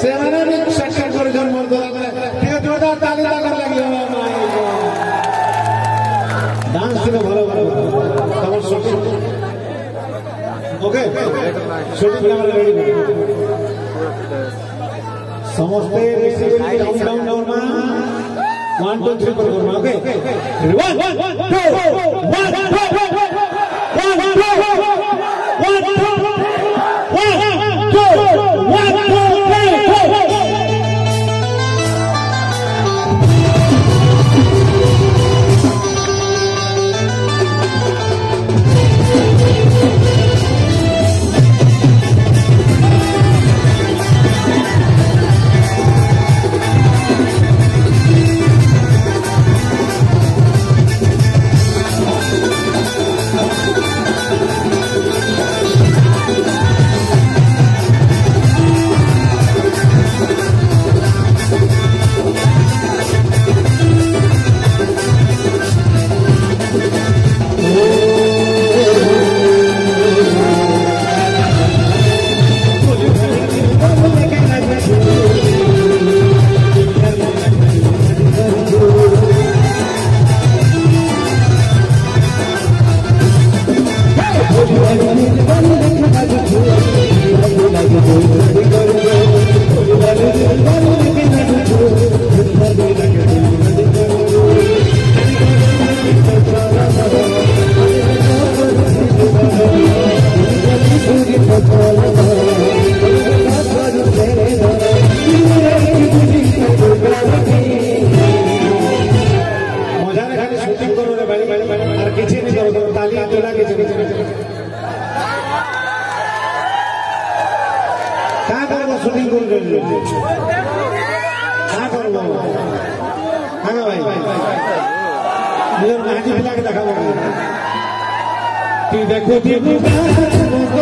ସେମାନେ ବି ସାକ୍ଷାତ କରୁଛନ୍ ମୋର ଟିକେ ଜୋରଦାର ତାଲି ତାଙ୍କର ଲାଗିଲେ ଡାନ୍ସ ଟିକେ ଭଲ ଭଲ ତମର shooting okay shooting camera ready ସମସ୍ତେ ମିଶିକରି ଡାଉନ୍ ଡାଉନ୍ ଡାଉନ୍ ମା ୱାନ୍ ଟୁ ଥ୍ରୀ ପରେ କରମା okay one one two one two one two one two one two কিছু নিতে হবে তালি তোলা কিছু কিছু কা করবো শুটিং করবে কা করবো হ্যাঁ ভাই নিজের নাচি পিলাকে দেখাবো তুই দেখো